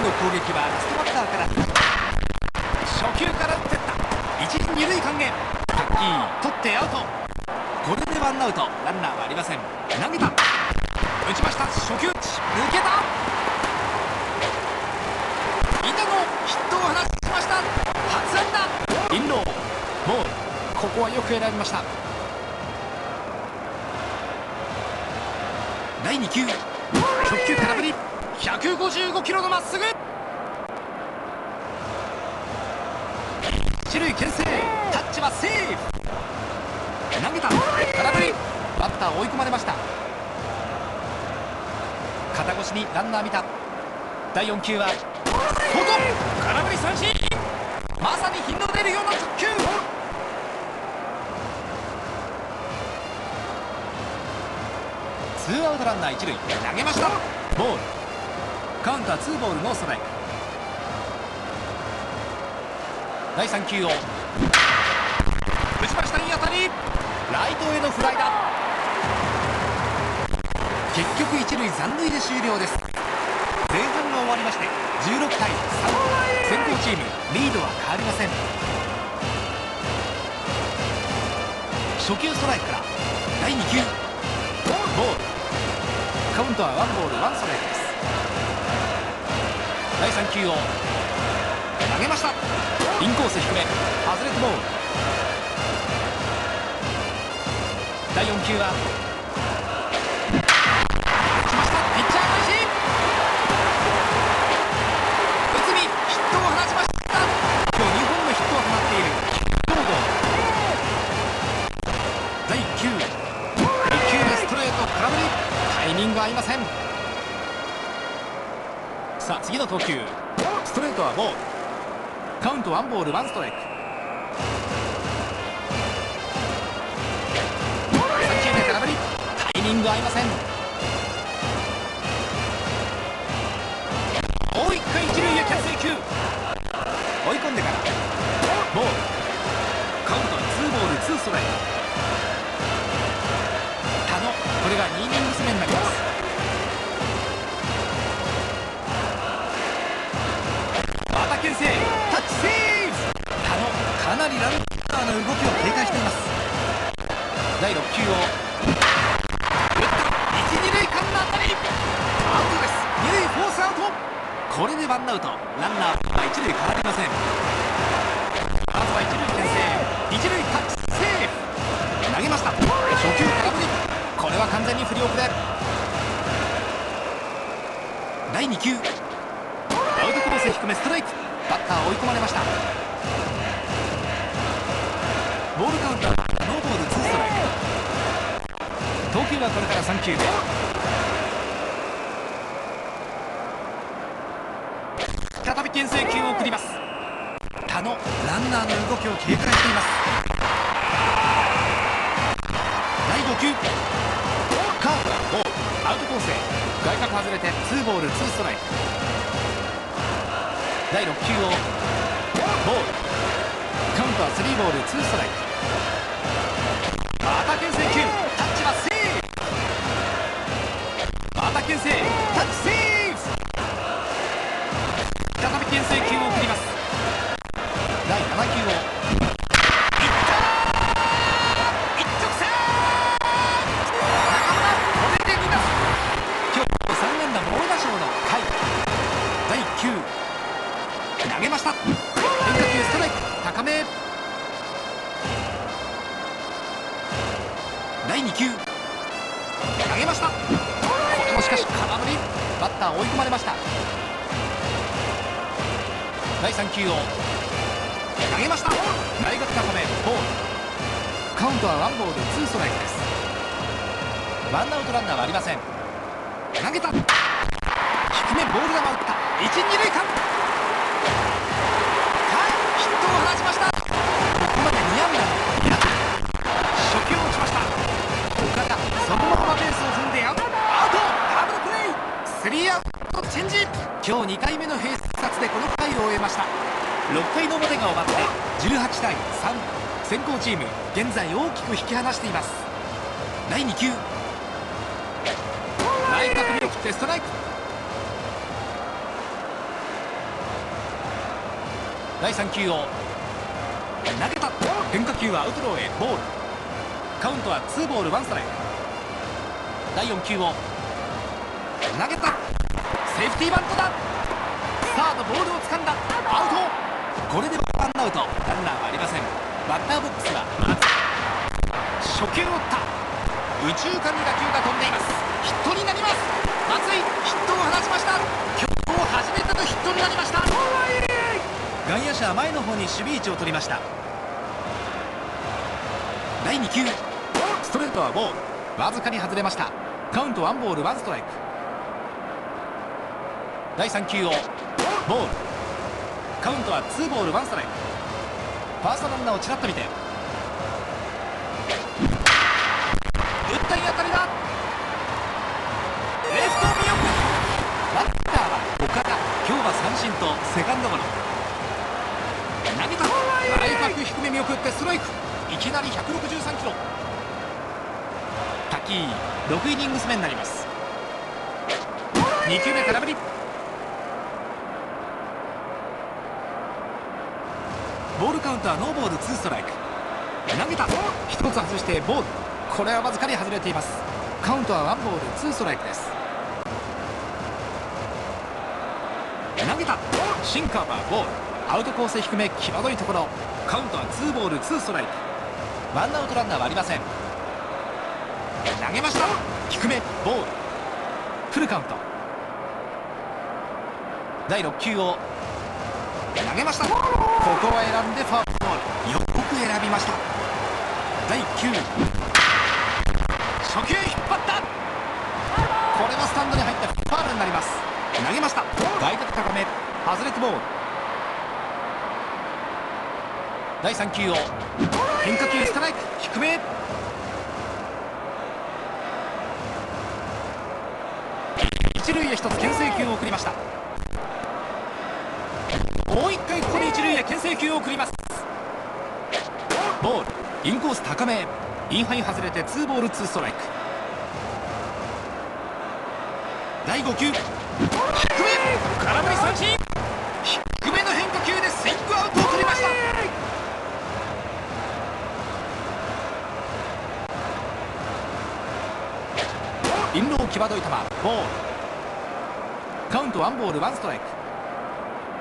の攻撃はラストバッターから。初球から打ってった。一時二塁間へタッキー取ってアウト。これでワンアウト。ランナーはありません。投げた。打ちました。初球抜けた。板野ヒットを放ちました。初安打。インローボール。ここはよく選びました。第2球。直球155キロのまっすぐ。一塁牽制。タッチはセーフ。投げた。空振り。バッター追い込まれました。肩越しにランナー見た。第4球は外。空振り三振。まさに頻の出るような直球。ツーアウトランナー一塁。投げました。ボール。カウンターツーボールノーストライク。第3球を。打ちましたいい当たり。ライトへのフライだ。結局一塁残塁で終了です。前半が終わりまして16対3先行チームリードは変わりません。初球ストライクから第2球。ボール。カウントはワンボールワンストライクです。第3球を投げました。インコース低め。外れてボール第4球はボールワンストライク。3球目空振り。タイミング合いません。もう一回一塁へ牽制球。追い込んでから。ボール。カウントはツーボールツーストライク。田野これが2イニングス目になります。牽制。タッチセーフ。なりランナーの動きを警戒しています。第6球を打った。一二塁間の当たり。アウトです。二塁フォースアウト。これでワンアウトランナーは一塁変わりません。まずは一塁牽制。一塁タッチセーフ。投げました。初球空振り。これは完全に振り遅れ。第2球。アウトコース低めストライク。バッター追い込まれました投球はこれから3球目。再び牽制球を送ります。田野ランナーの動きを警戒しています。第5球。カーブ。はボーアウトコースへ。外角外れてツーボールツーストライク。第6球を。ボール。カウントはスリーボールツーストライク。また牽制球。フまワンアウトランナーはありません。投げた。低めボール球打った。一二塁間。はいヒットを放ちました。ここまで2安打の平田初球を打ちました。岡田そのままベースを踏んでアウト。ダブルプレースリーアウトチェンジ。今日2回目の併殺でこの回を終えました。6回の表が終わって18対3先行チーム現在大きく引き離しています。第2球。内角見送ってストライク。第3球を投げた変化球はアウトローへボール。カウントは2ボール1ストライク。第4球を投げたセーフティーバントだ。サードボールを掴んだ。アウト。これでワンアウト。ランナーはありません。バッターボックスは松。初球を打った。宇宙間に打球が飛んでいます。ヒットになります。松井ヒットを放ちました。今日初めてのヒットになりました。外野手は前の方に守備位置を取りました。第2球。ストレートはボール。わずかに外れました。カウントワンボールワンストライク。第3球を。ボール。カウントはツーボールワンストライク。ファーストランナーをちらっと見て。今日は三振とセカンドゴロ。投げた。内角低め見送ってストライク。いきなり163キロ。滝井6イニングス目になります。2球目空振り。ボールカウントはノーボール2ストライク。投げた。1つ外してボール。これはわずかに外れています。カウントはワンボール2ストライクです投げたシンカーはボール。アウトコース低め際どいところ。カウントは2ボール2ストライク。ワンアウトランナーはありません。投げました。低めボール。フルカウント。第6球を投げました。ここは選んでファーボール。よく選びました。第1球初球引っ張った。これはスタンドに入ってファールになります。投げました。外角高め。外れてボール第3球を変化球ストライク低め。一塁へ一つ牽制球を送りました。もう一回ここで一塁へ牽制球を送ります。ボールインコース高め。インハイ外れてツーボールツーストライク。第5球低め空振り三振低めの変化球でスイングアウトを取りましたインロー際どい球。ボール。カウントワンボールワンストライク。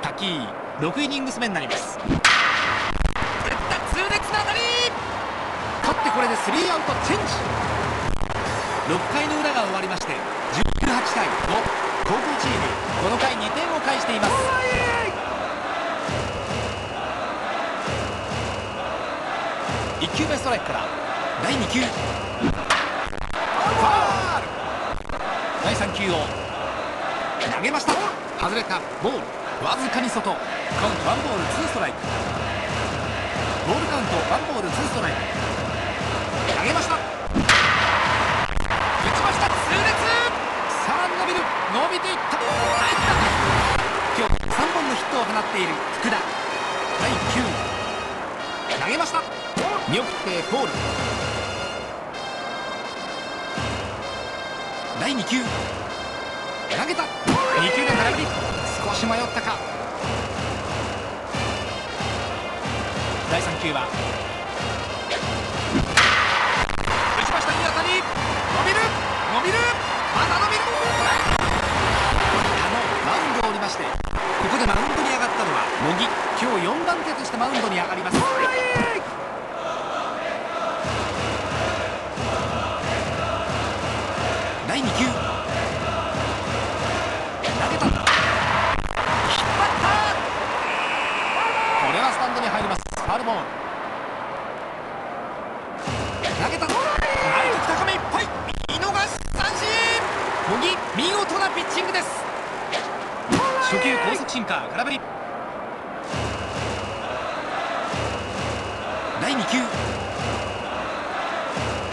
滝井6イニングス目になります。打った。痛烈な当たり。勝ってこれでスリーアウトチェンジ。6回の裏が終わりまして18対5高校チームこの回2点を返しています。1球目ストライクから。第2球。ファール。第3球を投げました。外れた。ボール。わずかに外。カウントワンボールツーストライク。ボールカウント。ワンボールツーストライク。投げました。球。投げた。2球目空振り。少し迷ったか。第3球は。打ちました。いい当たり伸びる。伸びる。まだ伸びる。あのマウンドを降りまして。ここでマウンドに上がったのは茂木。今日4番手としてマウンドに上がります。第2球。ンドに入ります。ファルボール投げた。内角高めいっぱい。見逃し三振。茂木見事なピッチングです。初球高速シンカー空振り。第2球。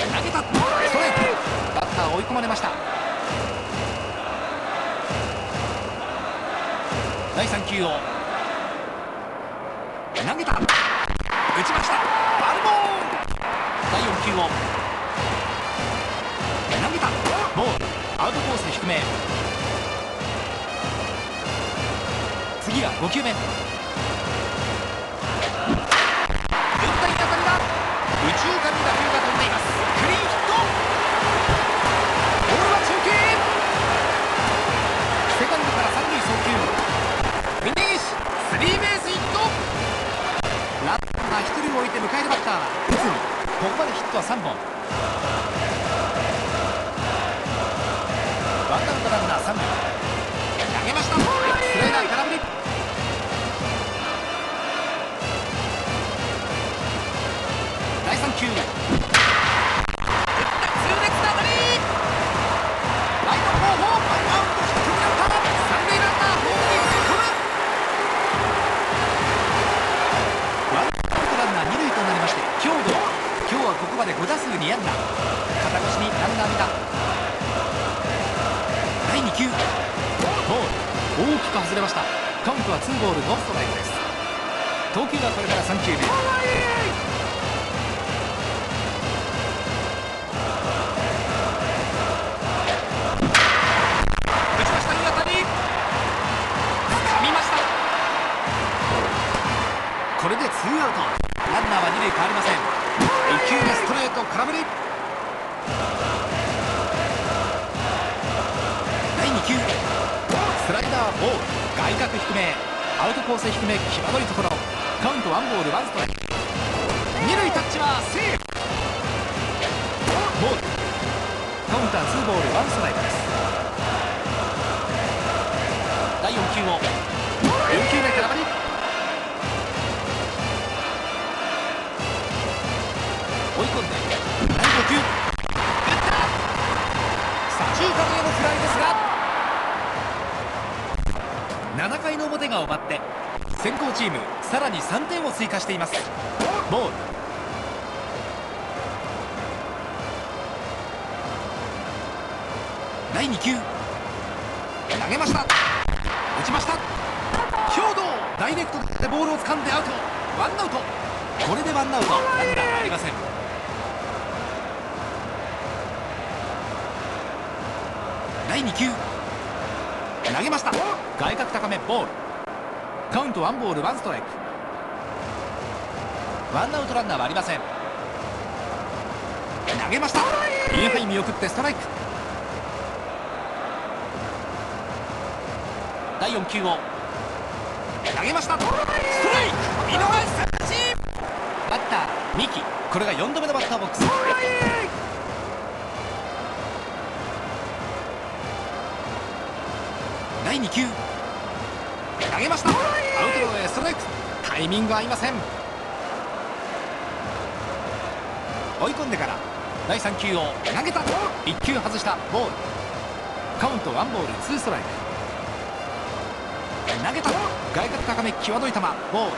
投げた。ストレート。バッター追い込まれました。第3球を。投げた。打ちました。バルボー第4球を投げた。ボール。アウトコース低め。次は5球目。絶対に当たりだ右中間に打球が飛んでいます。これから3球目打ちました。いい当たり掴みました。これでツーアウト。ランナーは二塁変わりません。1球目ストレート空振り第2球。スライダーボール。外角低め。アウトコース低め。際どいところ。カウントワンボールワンストライク。二塁タッチはセーフ。ボール。カウンターツーボールワンストライクです。第4球を。4球目空振り。追い込んで。第5球。打った。左中間へのフライですが。7回の表が終わって。先行チームさらに3点を追加しています。ボール。第2球。投げました。打ちました。兵道ダイレクトでボールを掴んでアウト。ワンアウト。これでワンアウト。ランナーありません。第2球。投げました。外角高めボール。カウントワンボールワンストライク。ワンアウトランナーはありません。投げました。インハイ見送ってストライク。第4球を。投げました。ストライク。見逃し三振。バッター三木。これが4度目のバッターボックス。第2球。投げました。タイミング合いません。追い込んでから第3球を投げた1球外したボール。カウントワンボールツーストライク。投げた外角高め際どい球ボール。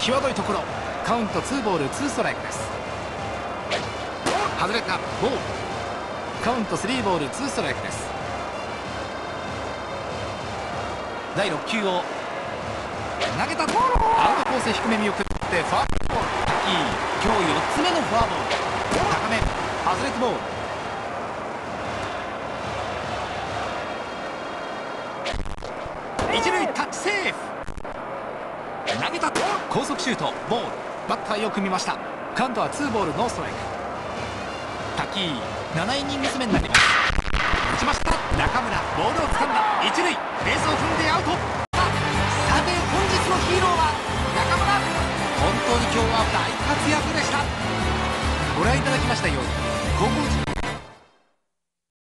際どいところカウントツーボールツーストライクです。外れたボール。カウントスリーボールツーストライクです。第6球を投げたアウトコース低め見送ってフォアボールいい今日4つ目のフォアボール。高め外れてボール。一塁タッチセーフ。投げた高速シュートボール。バッターよく見ました。カウントはツーボールノーストライク。滝7イニングス目になります。打ちました中村。ボールを掴んだ。一塁。ベースを踏んでアウト。今日は大活躍でした。ご覧いただきましたように高校時